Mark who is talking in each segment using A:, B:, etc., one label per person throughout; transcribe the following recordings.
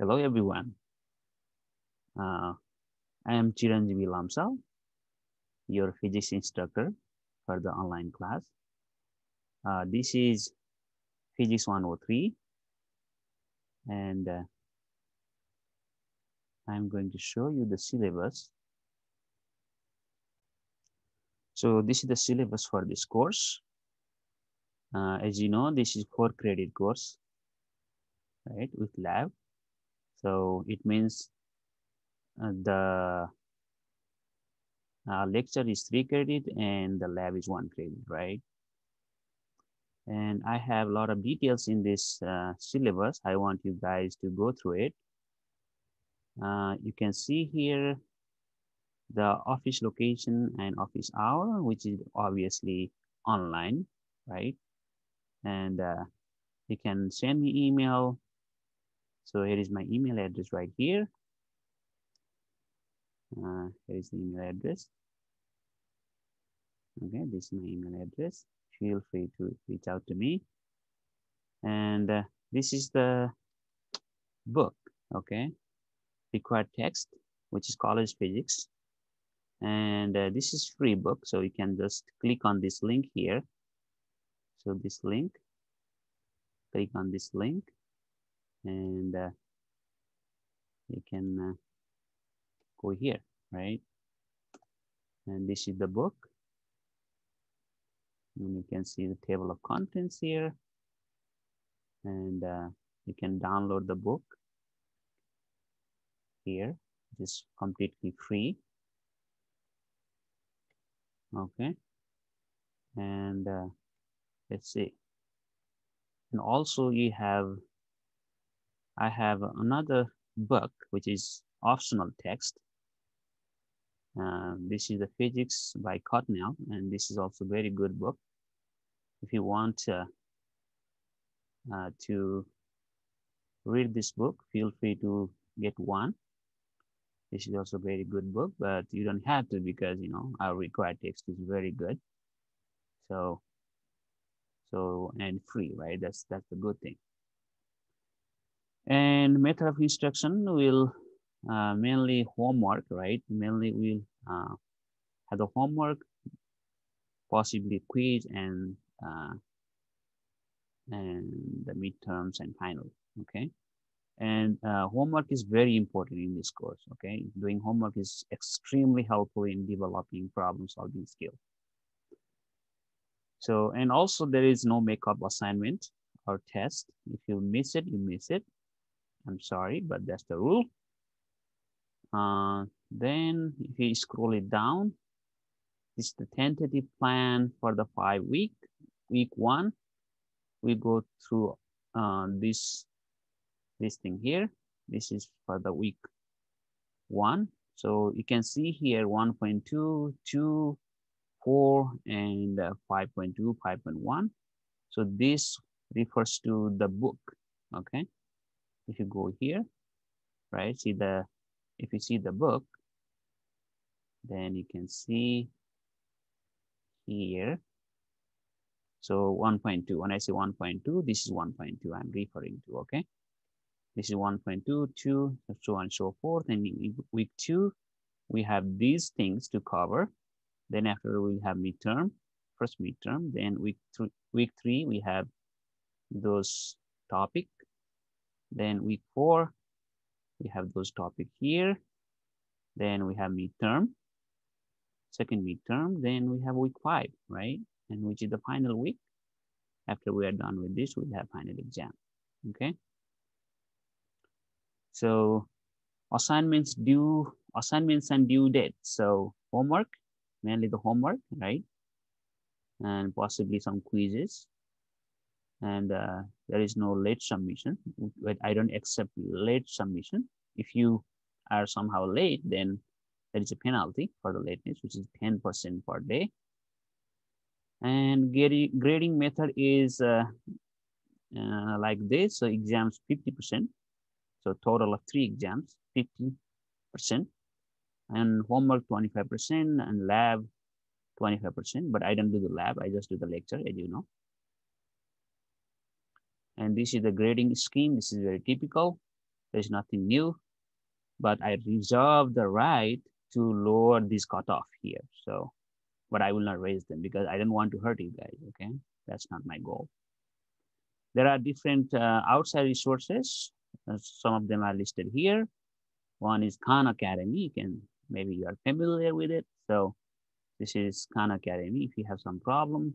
A: Hello, everyone. Uh, I am Chiranjeevi Lamsal, your physics instructor for the online class. Uh, this is Physics 103, and uh, I'm going to show you the syllabus. So this is the syllabus for this course. Uh, as you know, this is four credit course, right, with lab. So it means uh, the uh, lecture is three credit and the lab is one credit, right? And I have a lot of details in this uh, syllabus. I want you guys to go through it. Uh, you can see here the office location and office hour, which is obviously online, right? And uh, you can send me email so here is my email address right here. Uh, here is the email address. Okay, this is my email address. Feel free to reach out to me. And uh, this is the book, okay? Required text, which is college physics. And uh, this is free book, so you can just click on this link here. So this link, click on this link and uh, you can uh, go here, right? And this is the book. And you can see the table of contents here. And uh, you can download the book here. It is completely free. Okay. And uh, let's see. And also you have I have another book, which is optional text. Uh, this is the physics by Cutnell, and this is also very good book. If you want uh, uh, to read this book, feel free to get one. This is also a very good book, but you don't have to because, you know, our required text is very good. So, so, and free, right? That's, that's the good thing. And method of instruction will uh, mainly homework, right? Mainly we'll uh, have the homework, possibly quiz and uh, and the midterms and final, okay? And uh, homework is very important in this course, okay? Doing homework is extremely helpful in developing problem solving skill. So, and also there is no makeup assignment or test. If you miss it, you miss it. I'm sorry, but that's the rule. Uh, then if you scroll it down, this is the tentative plan for the five week. Week one, we go through uh, this, this thing here. This is for the week one. So you can see here 1.2, 2, 4, and uh, 5.2, 5.1. So this refers to the book, okay? If you go here, right, see the, if you see the book, then you can see here. So 1.2, when I say 1.2, this is 1.2 I'm referring to, okay? This is 1.2, 2, so on and so forth. And in week two, we have these things to cover. Then after we have midterm, first midterm. Then week three, week three, we have those topic then week four, we have those topic here. Then we have midterm, second midterm. Then we have week five, right? And which is the final week. After we are done with this, we'll have final exam, okay? So assignments due, assignments and due date. So homework, mainly the homework, right? And possibly some quizzes and uh, there is no late submission. I don't accept late submission. If you are somehow late, then there is a penalty for the lateness, which is 10% per day. And grading method is uh, uh, like this. So exams 50%. So total of three exams, 50%. And homework 25% and lab 25%. But I don't do the lab. I just do the lecture, as you know. And this is the grading scheme. This is very typical. There's nothing new, but I reserve the right to lower this cutoff here. So, but I will not raise them because I don't want to hurt you guys, okay? That's not my goal. There are different uh, outside resources. Uh, some of them are listed here. One is Khan Academy. You can, maybe you are familiar with it. So this is Khan Academy. If you have some problem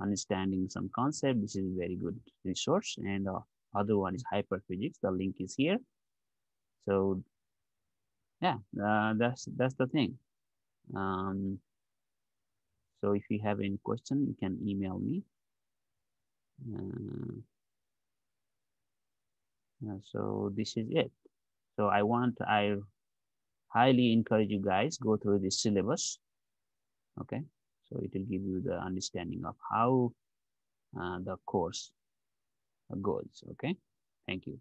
A: understanding some concept, this is a very good resource. And uh, other one is hyperphysics. The link is here. So yeah, uh, that's that's the thing. Um, so if you have any question, you can email me. Uh, uh, so this is it. So I want, I highly encourage you guys go through this syllabus. Okay, so it will give you the understanding of how uh, the course goes. Okay, thank you.